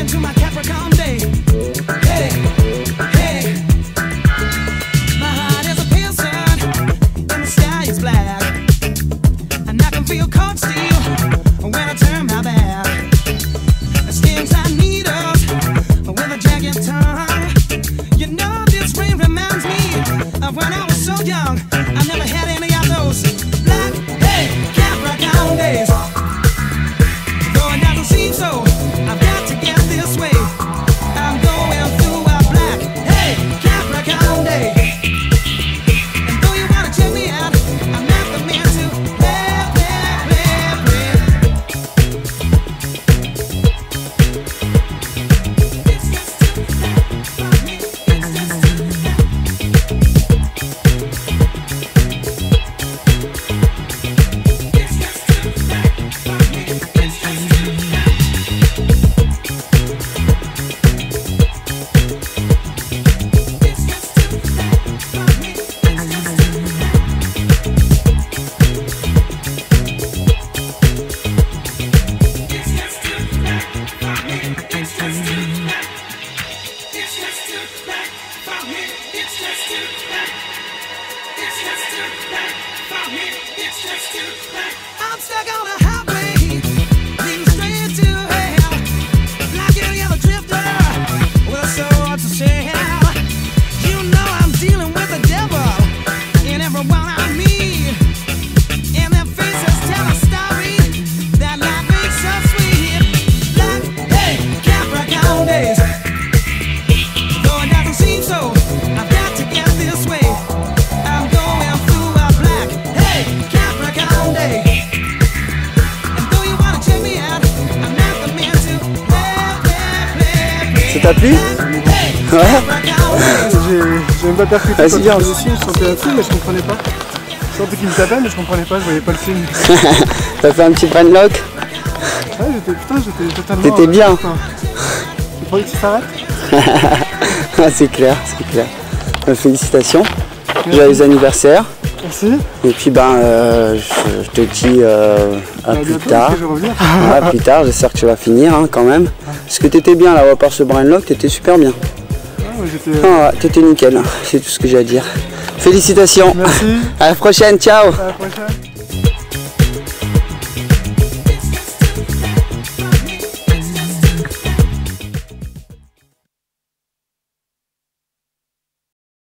into my Capricorn day. Hey, hey. My heart is a and the sky is black. And I can feel cold steel when I turn my back. Stings with a jagged tongue. You know this rain reminds me of when I was so young. I never had any I'm stuck on a play, play, Ça t'a plu Ouais. J'ai même pas percuté Vas-y, quand viens. je dessus, je sentais un film mais je comprenais pas. Je sentais qu'il me tapait mais je comprenais pas, je voyais pas le film. T'as fait un petit panlock Ouais, j'étais, putain, j'étais totalement... T'étais euh, bien. putain. Tu croyais que ça s'arrête Ah, C'est clair, c'est clair. Euh, Félicitations. Joyeux anniversaire. Merci. Et puis ben, euh, je, je te dis euh, à À plus tard. plus tard, j'espère que tu vas finir hein, quand même. Parce que t'étais bien là, à part ce brainlock, t'étais super bien. Ouais. Ah, ouais, t'étais nickel, c'est tout ce que j'ai à dire. Félicitations. Merci. À la prochaine, ciao. À la prochaine.